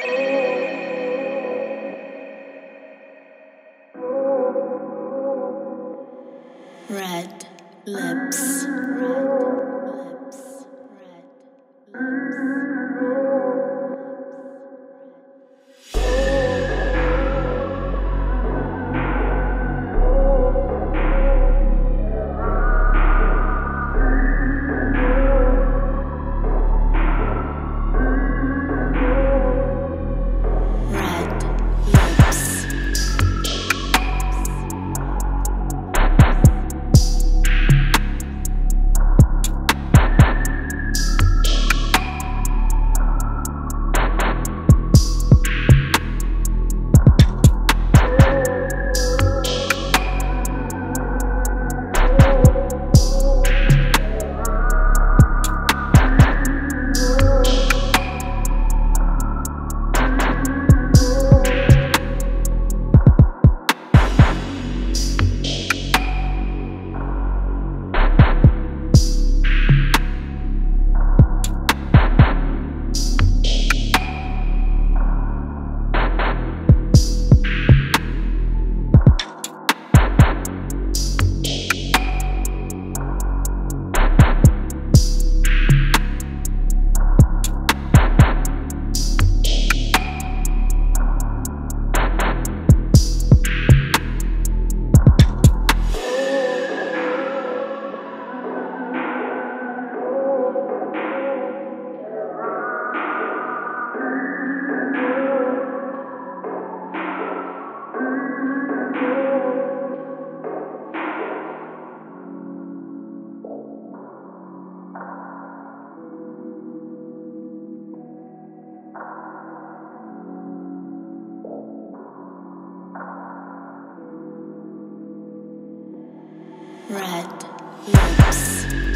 Red lips. Red lips. Red lips. red lips.